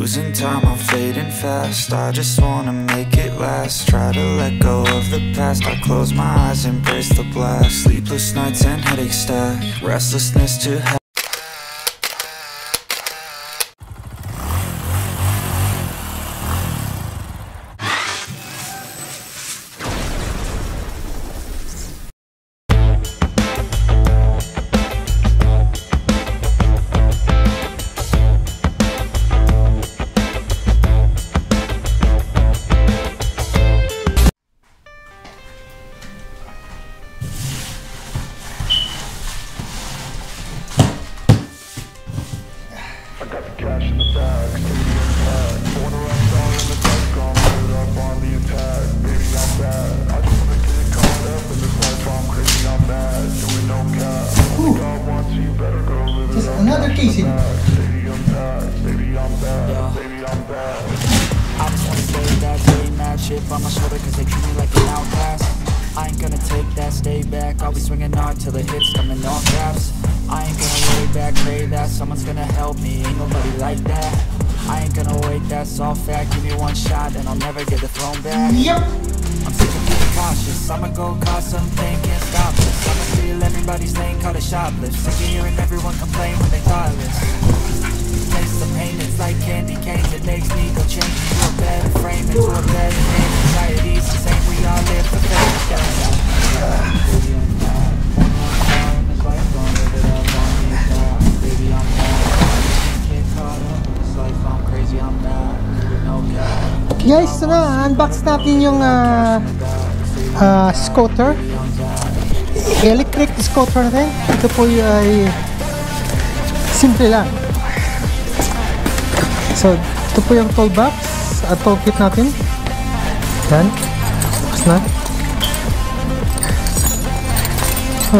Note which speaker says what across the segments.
Speaker 1: Losing time, I'm fading fast. I just wanna make it last. Try to let go of the past. I close my eyes, embrace the blast. Sleepless nights and headache stack. Restlessness to
Speaker 2: swinging hard till the hits coming off raps I ain't gonna lay back, pray that someone's gonna help me. Ain't nobody like that. I ain't gonna wait, that's all fact. Give me one shot and I'll never get the throne back.
Speaker 3: Yep.
Speaker 2: I'm sick of being cautious. I'ma go cause something, can't stop this. I'ma steal everybody's lane, call it shoplift. Sick of hearing everyone complain when they thoughtless. Taste the pain, it's like candy cane It makes me go change into a better frame Into a better name Anxiety's the same, we all live for fame
Speaker 3: Guys, ito na. Unbox natin yung ah, ah, scooter. Electric scooter natin. Ito po ay simple lang. So, ito po yung toolbox at toolkit natin. Yan. Tapos na.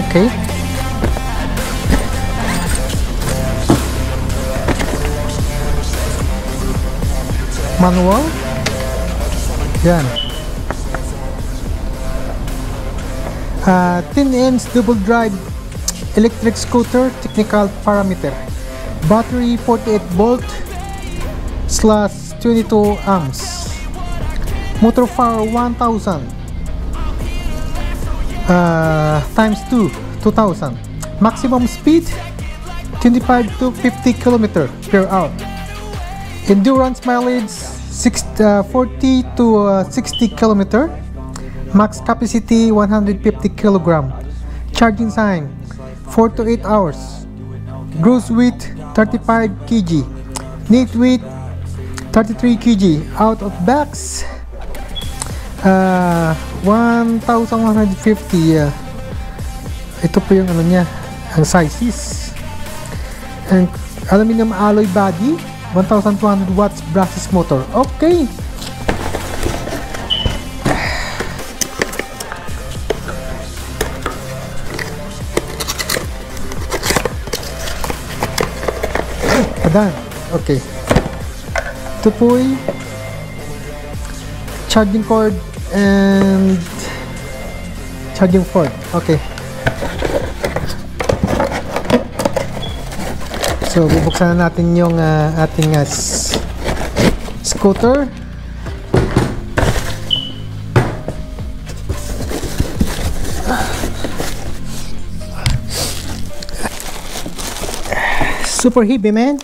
Speaker 3: Okay. Manual. Yan. Uh, 10 inch double drive electric scooter technical parameter. Battery 48 volt slash 22 amps. Motor power 1000 uh, times 2 2000. Maximum speed 25 to 50 km per hour. Endurance mileage 6, uh, 40 to uh, 60 kilometer. Max capacity 150 kilogram. Charging time 4 to 8 hours. Gross weight 35 kg. Net weight 33 kg. Out of box uh, 1,150. Uh, ito po yung ano niya, ang sizes. And aluminum alloy body 1200 watts brushless motor. Okay. Adan. Okay. Ito po charging cord and charging port. Okay. So, bubuksan na natin yung ah, ating s- scooter. Super heavy, man.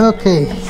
Speaker 3: Okay.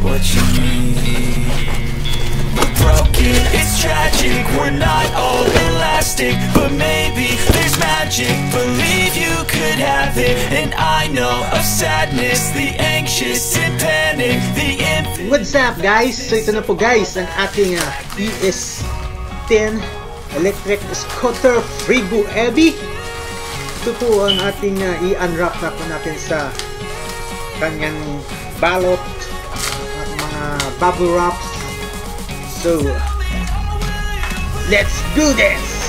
Speaker 1: What you need We're broken, it's tragic. We're not all elastic But maybe there's magic. Believe you could have it And I know of sadness. The anxious and panic The infinite
Speaker 3: What's up guys? So ito na po guys ang ating ah, ES10 electric scooter Frigo Heavy. Ito po ang ating uh, i-unwrap na po natin sa kanyang balot bubble wraps. So, let's do this!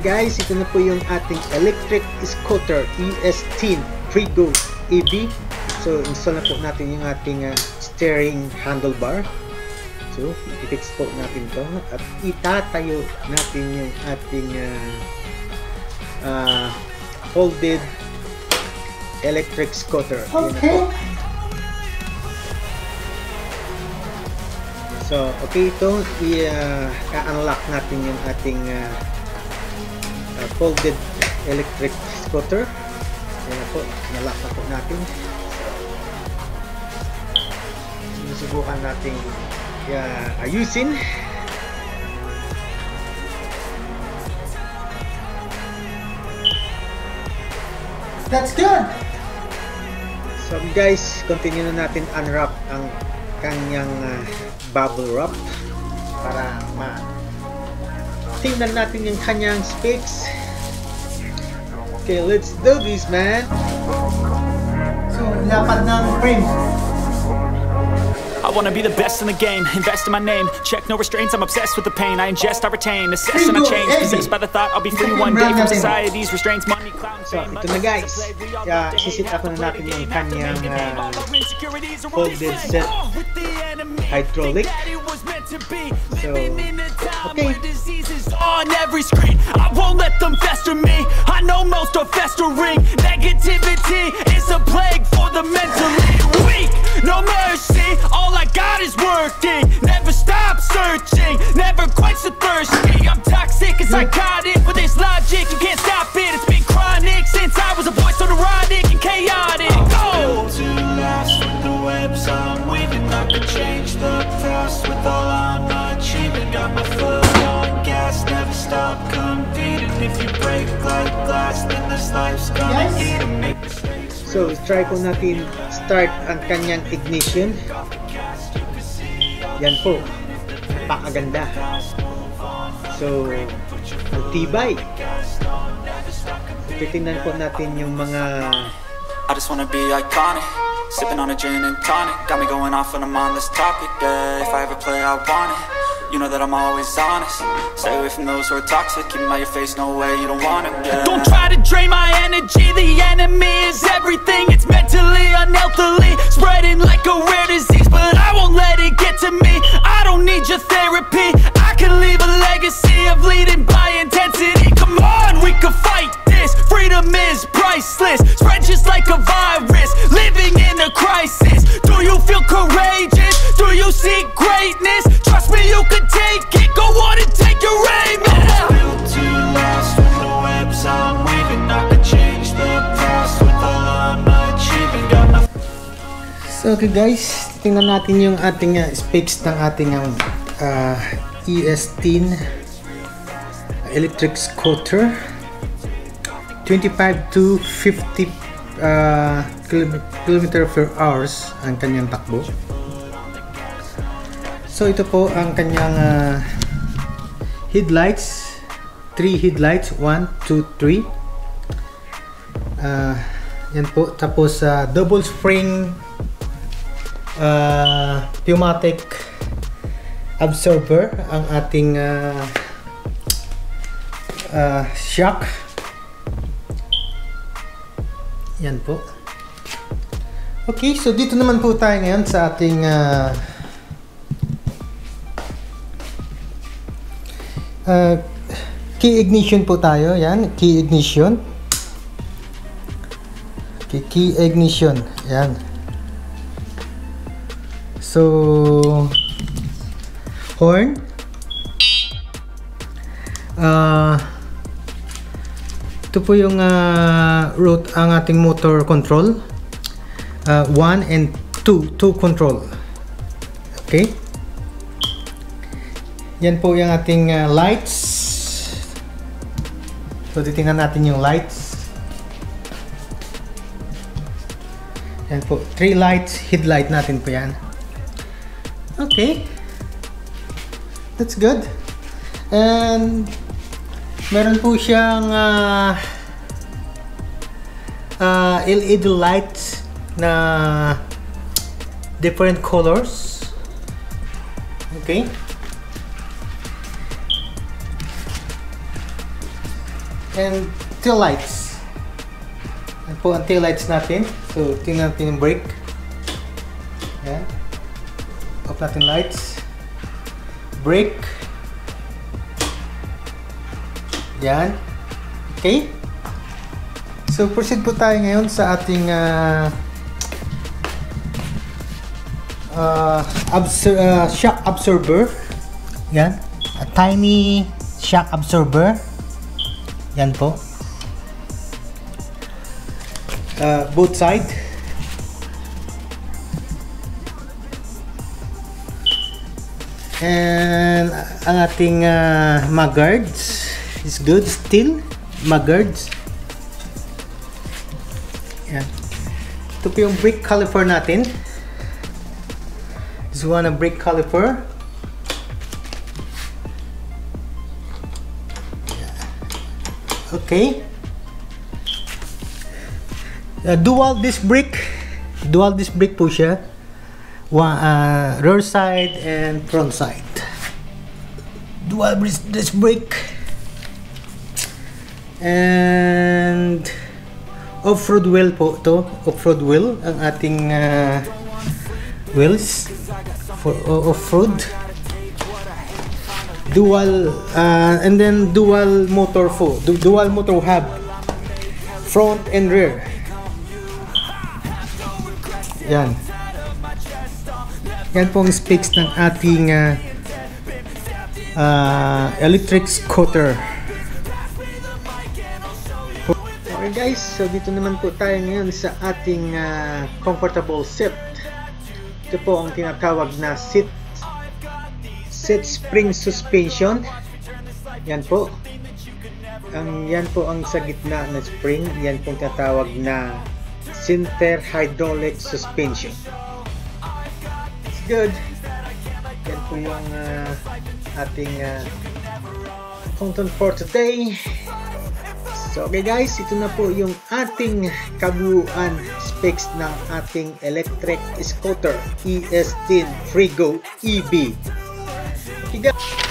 Speaker 3: Guys, ito na po yung ating electric scooter ES10 Frigo EV. So install na po natin yung ating uh, steering handlebar. So i-fix po natin to at itatayo natin yung ating uh, uh, folded electric scooter. Po. So, okay ito, i-unlock natin yung ating uh, uh, folded electric scooter. Yan na po, nalock na po natin. Sinusubukan natin uh, ayusin. That's good! So guys, continue na natin unwrap ang kanyang uh, bubble wrap para ma tingnan natin yung kanyang specs. Okay, let's do this, man. So, lapad ng frame.
Speaker 4: I wanna be the best in the game, invest in my name. Check no restraints, I'm obsessed with the pain. I ingest, I retain, assess and I change. Possessed by the thought I'll be free one day from society's restraints, money, clout, and
Speaker 3: So, ito na guys. Kaya, sisit up na natin yung kanyang uh, folded set hydraulic. So, okay.
Speaker 4: On every screen. I won't let them fester me. I know most are festering. Negativity is a plague for the mentally weak. No mercy. All I got is working. Never stop searching. Never quench the thirsty. I'm toxic and psychotic with this logic. You can't stop So,
Speaker 3: try ko natin start ang kanyang ignition. Yan po. Napakaganda. So, ang tibay. Titingnan po natin yung mga
Speaker 1: I just wanna be iconic Sipping on a gin and tonic Got me going off on this topic, yeah If I ever play, I want it You know that I'm always honest Stay away from those who are toxic Keep your face, no way, you don't want it, yeah
Speaker 4: Don't try to drain my energy. The enemy is everything. It's mentally, unhealthily, spreading like a rare disease. But I
Speaker 3: So okay guys, tingnan natin yung ating uh, specs ng ating um, uh, ES10 electric scooter. 25 to 50 uh, kilometer per hours ang kanyang takbo. So ito po ang kanyang uh, headlights. 3 headlights. 1, 2, 3 uh, yan po. Tapos uh, double spring uh, pneumatic absorber ang ating uh, uh, shock. Yan po. Okay so dito naman po tayo ngayon sa ating uh, uh, key ignition po tayo. Yan key ignition. Okay, key ignition. Yan So, horn. Ah, ito po yung ah, root ang ating motor control. uh, 1 and 2 2 control. Okay? Yan po yung ating uh, lights. So titingnan natin yung lights. Yan po 3 lights headlight natin po yan okay. That's good. And meron po siyang uh, uh, LED lights na different colors. Okay. And tail lights. Yan po ang tail lights natin. So tingnan natin yung brake yan off natin lights brake yan okay So proceed po tayo ngayon sa ating uh, uh, absor- uh, shock absorber. Yan. A tiny shock absorber. Yan po. Uh, both side. And ang ating uh, magguards is good still. Magguards. Yan. Ito po yung brake caliper natin. This one a brake caliper. Okay. Uh, dual disc brake. Dual disc brake po siya. One, uh, rear side and front side. Dual disc brake. And off-road wheel po to off-road wheel ang ating uh, wheels for uh, off-road dual uh, and then dual motor po du- dual motor hub front and rear yan yan po ang specs ng ating uh, uh, electric scooter Okay guys, so dito naman po tayo ngayon sa ating ah, comfortable seat. Ito po ang tinatawag na seat seat spring suspension. Yan po. Ang yan po ang sa gitna na spring, yan po tinatawag na center hydraulic suspension. Good. Yan po yung ah, ating ah, content for today. So okay guys, ito na po yung ating kabuuan specs ng ating electric scooter ES10 Frigo EB. Okay guys,